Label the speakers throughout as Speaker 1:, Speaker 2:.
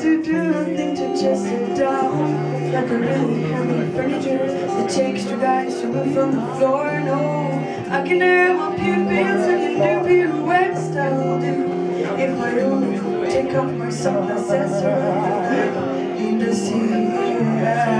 Speaker 1: to do nothing to just sit down Like a really heavy furniture It takes two guys to move from the floor No, I can air my pupils I can do pirouettes I'll do. If I only take off my sunglasses I'll night in the sea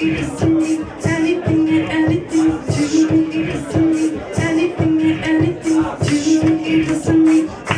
Speaker 1: Anything, anything, anything, you to me.